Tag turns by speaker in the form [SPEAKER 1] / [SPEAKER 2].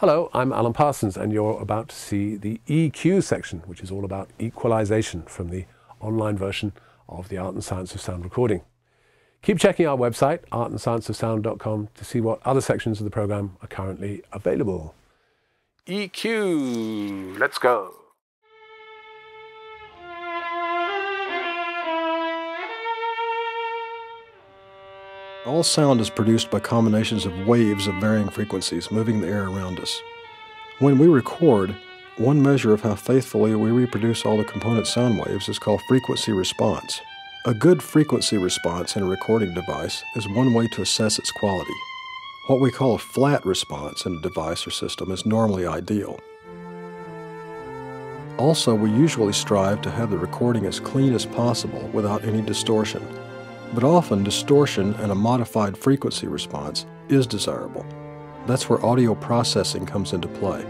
[SPEAKER 1] Hello, I'm Alan Parsons, and you're about to see the EQ section, which is all about equalization from the online version of the Art and Science of Sound recording. Keep checking our website, artandscienceofsound.com, to see what other sections of the program are currently available. EQ, let's go.
[SPEAKER 2] All sound is produced by combinations of waves of varying frequencies moving the air around us. When we record, one measure of how faithfully we reproduce all the component sound waves is called frequency response. A good frequency response in a recording device is one way to assess its quality. What we call a flat response in a device or system is normally ideal. Also, we usually strive to have the recording as clean as possible without any distortion but often distortion and a modified frequency response is desirable. That's where audio processing comes into play.